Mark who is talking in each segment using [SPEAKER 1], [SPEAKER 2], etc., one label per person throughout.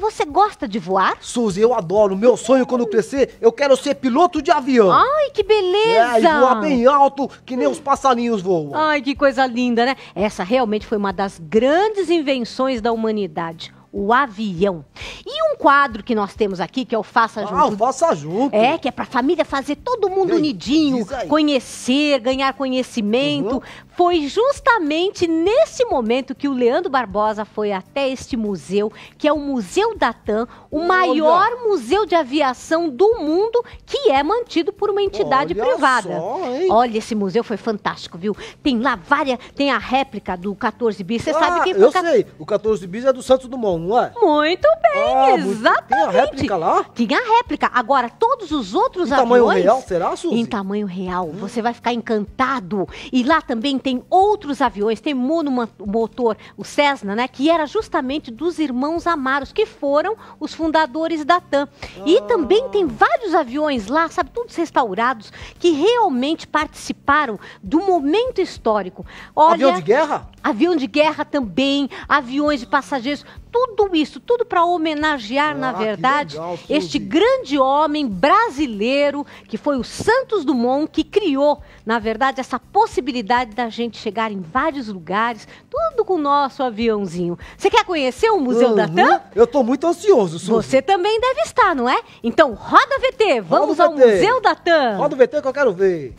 [SPEAKER 1] Você gosta de voar?
[SPEAKER 2] Suzy, eu adoro. Meu sonho quando crescer, eu quero ser piloto de avião.
[SPEAKER 1] Ai, que beleza!
[SPEAKER 2] É, e voar bem alto, que nem os passarinhos voam.
[SPEAKER 1] Ai, que coisa linda, né? Essa realmente foi uma das grandes invenções da humanidade o avião. E um quadro que nós temos aqui, que é o Faça Junto.
[SPEAKER 2] Ah, o Faça Junto.
[SPEAKER 1] É, que é pra família fazer todo mundo unidinho, conhecer, ganhar conhecimento. Uhum. Foi justamente nesse momento que o Leandro Barbosa foi até este museu, que é o Museu da TAM, o Olha. maior museu de aviação do mundo, que é mantido por uma entidade Olha privada. Só, Olha, esse museu foi fantástico, viu? Tem lá várias, tem a réplica do 14 bis. Você ah, sabe quem foi?
[SPEAKER 2] Eu sei, o 14 bis é do Santos Dumont não é?
[SPEAKER 1] Muito bem, ah, exatamente. Tem
[SPEAKER 2] a réplica lá?
[SPEAKER 1] Tinha a réplica. Agora, todos os outros
[SPEAKER 2] em
[SPEAKER 1] aviões...
[SPEAKER 2] Em tamanho real, será, Suzy?
[SPEAKER 1] Em tamanho real. Hum. Você vai ficar encantado. E lá também tem outros aviões. Tem monomotor, o Cessna, né? Que era justamente dos irmãos Amaros, que foram os fundadores da TAM. Ah. E também tem vários aviões lá, sabe, todos restaurados, que realmente participaram do momento histórico.
[SPEAKER 2] Olha, avião de guerra?
[SPEAKER 1] Avião de guerra também, aviões de passageiros, tudo isso, tudo para homenagear, ah, na verdade, legal, este grande homem brasileiro que foi o Santos Dumont que criou, na verdade, essa possibilidade da gente chegar em vários lugares, tudo com o nosso aviãozinho. Você quer conhecer o Museu uhum. da TAM?
[SPEAKER 2] Eu estou muito ansioso, Suzy.
[SPEAKER 1] Você também deve estar, não é? Então, roda VT, vamos roda ao VT. Museu da TAM.
[SPEAKER 2] Roda o VT que eu quero ver.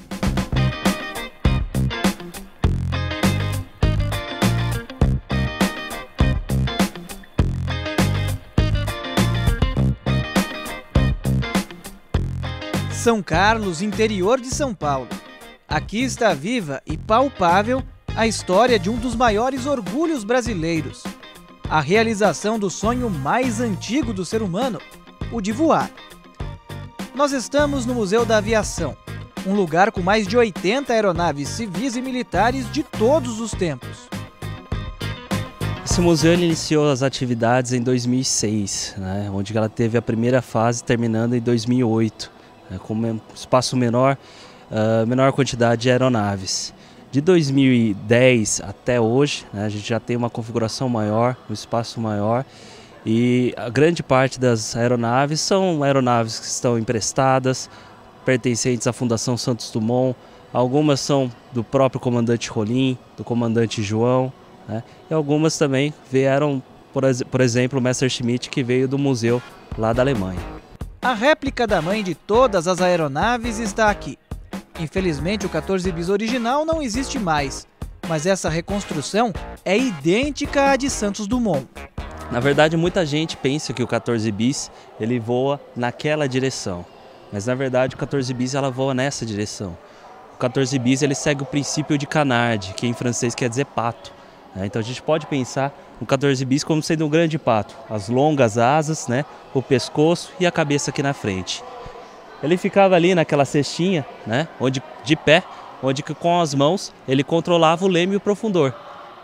[SPEAKER 3] São Carlos, interior de São Paulo. Aqui está viva e palpável a história de um dos maiores orgulhos brasileiros. A realização do sonho mais antigo do ser humano, o de voar. Nós estamos no Museu da Aviação, um lugar com mais de 80 aeronaves civis e militares de todos os tempos.
[SPEAKER 4] Esse museu iniciou as atividades em 2006, né, onde ela teve a primeira fase terminando em 2008 né, com espaço menor, uh, menor quantidade de aeronaves. De 2010 até hoje, né, a gente já tem uma configuração maior, um espaço maior e a grande parte das aeronaves são aeronaves que estão emprestadas, pertencentes à Fundação Santos Dumont, algumas são do próprio comandante Rolim, do comandante João, né, e algumas também vieram, por, por exemplo, o Messerschmitt que veio do museu lá da Alemanha.
[SPEAKER 3] A réplica da mãe de todas as aeronaves está aqui. Infelizmente, o 14 bis original não existe mais, mas essa reconstrução é idêntica à de Santos Dumont.
[SPEAKER 4] Na verdade, muita gente pensa que o 14 bis ele voa naquela direção, mas na verdade o 14 bis ela voa nessa direção. O 14 bis ele segue o princípio de canard, que em francês quer dizer pato. Né? Então a gente pode pensar no 14 bis como sendo um grande pato, as longas asas, né, o pescoço e a cabeça aqui na frente. Ele ficava ali naquela cestinha, né, onde de pé, onde com as mãos ele controlava o leme e o profundor,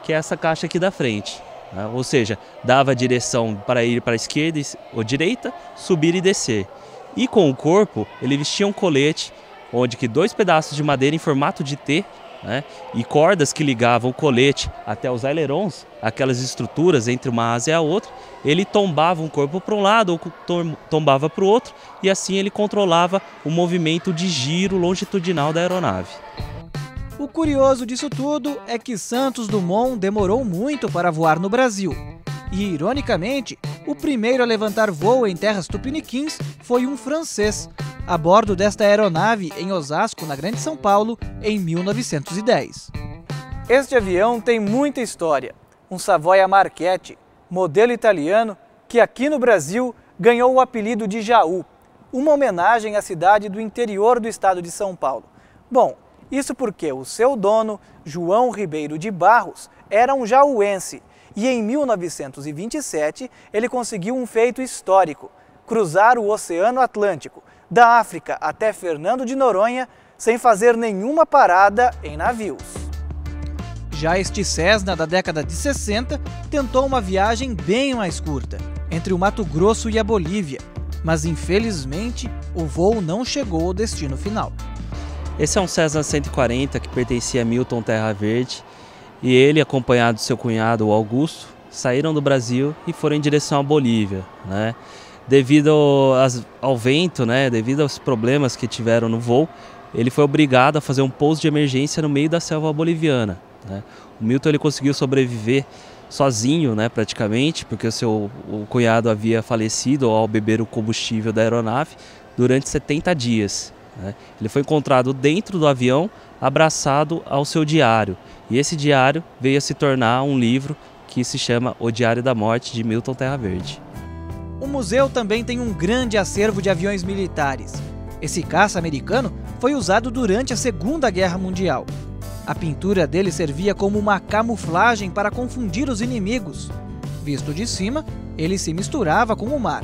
[SPEAKER 4] que é essa caixa aqui da frente. Né? Ou seja, dava a direção para ir para a esquerda ou direita, subir e descer. E com o corpo ele vestia um colete, onde que dois pedaços de madeira em formato de T né? e cordas que ligavam o colete até os ailerons, aquelas estruturas entre uma asa e a outra, ele tombava um corpo para um lado ou tombava para o outro e assim ele controlava o movimento de giro longitudinal da aeronave.
[SPEAKER 3] O curioso disso tudo é que Santos Dumont demorou muito para voar no Brasil. E, ironicamente, o primeiro a levantar voo em terras tupiniquins foi um francês, a bordo desta aeronave em Osasco, na Grande São Paulo, em 1910. Este avião tem muita história. Um Savoia Marchetti, modelo italiano, que aqui no Brasil ganhou o apelido de Jaú, uma homenagem à cidade do interior do estado de São Paulo. Bom, isso porque o seu dono, João Ribeiro de Barros, era um jauense e em 1927 ele conseguiu um feito histórico: cruzar o Oceano Atlântico, da África até Fernando de Noronha, sem fazer nenhuma parada em navios. Já este Cessna da década de 60 tentou uma viagem bem mais curta, entre o Mato Grosso e a Bolívia, mas infelizmente o voo não chegou ao destino final.
[SPEAKER 4] Esse é um Cessna 140 que pertencia a Milton Terra Verde e ele, acompanhado de seu cunhado Augusto, saíram do Brasil e foram em direção à Bolívia, né? Devido ao vento, né, devido aos problemas que tiveram no voo, ele foi obrigado a fazer um pouso de emergência no meio da selva boliviana. Né? O Milton ele conseguiu sobreviver sozinho, né, praticamente, porque o seu o cunhado havia falecido ao beber o combustível da aeronave durante 70 dias. Né? Ele foi encontrado dentro do avião, abraçado ao seu diário. E esse diário veio a se tornar um livro que se chama O Diário da Morte de Milton Terra Verde.
[SPEAKER 3] O museu também tem um grande acervo de aviões militares. Esse caça americano foi usado durante a Segunda Guerra Mundial. A pintura dele servia como uma camuflagem para confundir os inimigos. Visto de cima, ele se misturava com o mar.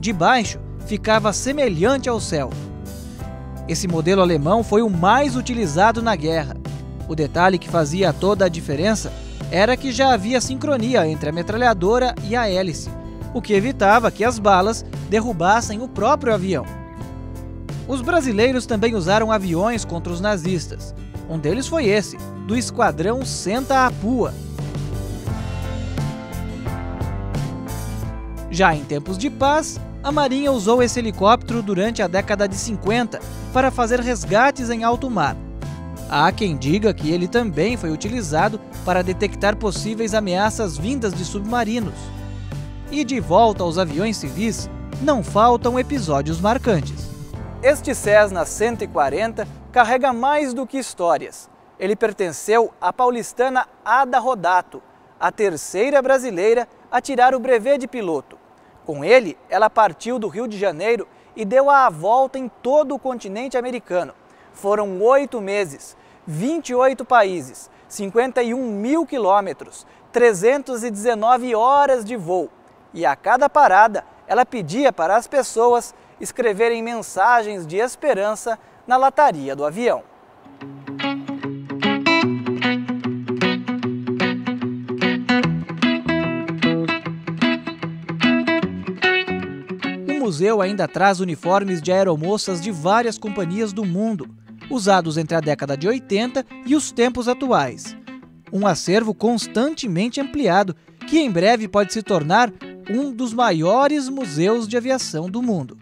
[SPEAKER 3] De baixo, ficava semelhante ao céu. Esse modelo alemão foi o mais utilizado na guerra. O detalhe que fazia toda a diferença era que já havia sincronia entre a metralhadora e a hélice, o que evitava que as balas derrubassem o próprio avião. Os brasileiros também usaram aviões contra os nazistas. Um deles foi esse, do Esquadrão Senta a Pua. Já em tempos de paz, a Marinha usou esse helicóptero durante a década de 50 para fazer resgates em alto mar. Há quem diga que ele também foi utilizado para detectar possíveis ameaças vindas de submarinos. E de volta aos aviões civis, não faltam episódios marcantes. Este Cessna 140 carrega mais do que histórias. Ele pertenceu à paulistana Ada Rodato, a terceira brasileira a tirar o brevet de piloto. Com ele, ela partiu do Rio de Janeiro e deu a volta em todo o continente americano. Foram oito meses, 28 países, 51 mil quilômetros, 319 horas de voo. E a cada parada, ela pedia para as pessoas escreverem mensagens de esperança na lataria do avião. O museu ainda traz uniformes de aeromoças de várias companhias do mundo, usados entre a década de 80 e os tempos atuais. Um acervo constantemente ampliado, que em breve pode se tornar um dos maiores museus de aviação do mundo.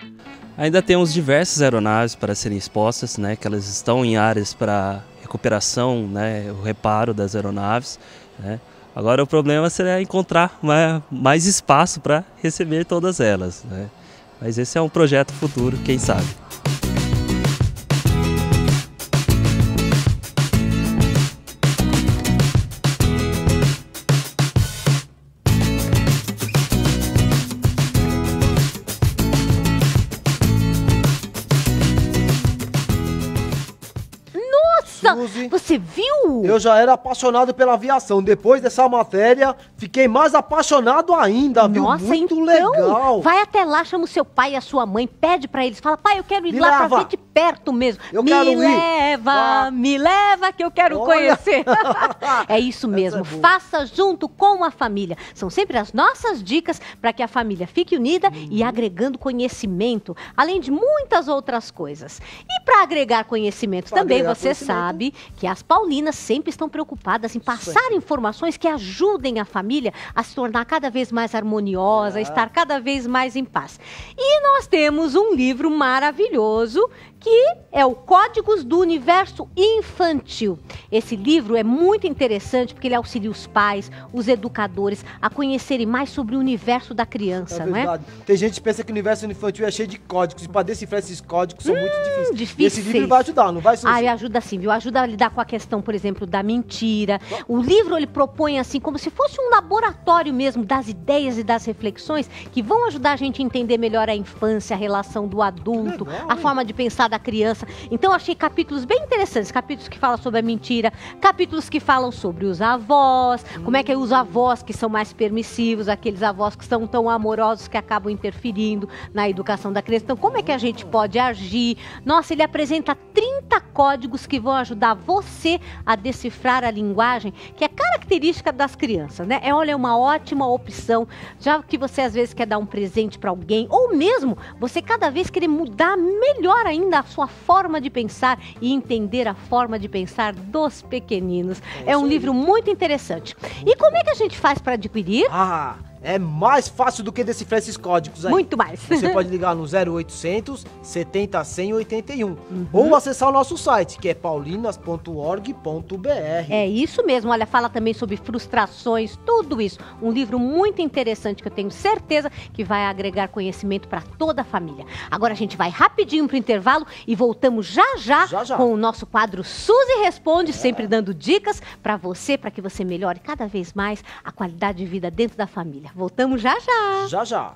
[SPEAKER 4] Ainda temos diversas aeronaves para serem expostas, né, que elas estão em áreas para recuperação, né, o reparo das aeronaves. Né. Agora o problema será encontrar mais espaço para receber todas elas. Né. Mas esse é um projeto futuro, quem sabe.
[SPEAKER 1] Suzy. Você viu?
[SPEAKER 2] Eu já era apaixonado pela aviação. Depois dessa matéria, fiquei mais apaixonado ainda,
[SPEAKER 1] Nossa,
[SPEAKER 2] viu? Muito
[SPEAKER 1] então,
[SPEAKER 2] legal.
[SPEAKER 1] Vai até lá, chama o seu pai e a sua mãe, pede para eles, fala, pai, eu quero ir me lá leva. pra ver de perto mesmo.
[SPEAKER 2] Eu
[SPEAKER 1] me
[SPEAKER 2] quero
[SPEAKER 1] leva,
[SPEAKER 2] ir.
[SPEAKER 1] me leva que eu quero Olha. conhecer. é isso mesmo. É Faça junto com a família. São sempre as nossas dicas para que a família fique unida uhum. e agregando conhecimento, além de muitas outras coisas. E para agregar conhecimento pra também, você sabe que as paulinas sempre estão preocupadas em passar informações que ajudem a família a se tornar cada vez mais harmoniosa, a estar cada vez mais em paz. E nós temos um livro maravilhoso que é o Códigos do Universo Infantil. Esse livro é muito interessante porque ele auxilia os pais, os educadores a conhecerem mais sobre o universo da criança, é não é?
[SPEAKER 2] Tem gente que pensa que o universo infantil é cheio de códigos e para decifrar esses códigos são hum, muito difíceis.
[SPEAKER 1] difíceis.
[SPEAKER 2] esse livro vai ajudar, não vai?
[SPEAKER 1] Ah, ele ajuda sim, viu? Ajuda a lidar com a questão, por exemplo, da mentira. O livro ele propõe assim como se fosse um laboratório mesmo das ideias e das reflexões que vão ajudar a gente a entender melhor a infância, a relação do adulto, legal, a forma de pensar da da criança. Então achei capítulos bem interessantes, capítulos que falam sobre a mentira, capítulos que falam sobre os avós, como é que é os avós que são mais permissivos, aqueles avós que são tão amorosos que acabam interferindo na educação da criança. Então como é que a gente pode agir? Nossa, ele apresenta 30 30 códigos que vão ajudar você a decifrar a linguagem que é característica das crianças, né? É, olha, é uma ótima opção, já que você às vezes quer dar um presente para alguém, ou mesmo você cada vez querer mudar melhor ainda a sua forma de pensar e entender a forma de pensar dos pequeninos. É, é um livro muito interessante. E como é que a gente faz para adquirir?
[SPEAKER 2] Ah, é mais fácil do que decifrar esses códigos aí.
[SPEAKER 1] Muito mais.
[SPEAKER 2] Você pode ligar no 0800 70 100 81 uhum. ou acessar o nosso site, que é paulinas.org.br.
[SPEAKER 1] É isso mesmo. Olha, fala também sobre frustrações, tudo isso. Um livro muito interessante que eu tenho certeza que vai agregar conhecimento para toda a família. Agora a gente vai rapidinho pro intervalo e voltamos já já, já, já. com o nosso quadro Suzy Responde, é. sempre dando dicas para você, para que você melhore cada vez mais a qualidade de vida dentro da família. Voltamos já já.
[SPEAKER 2] Já já.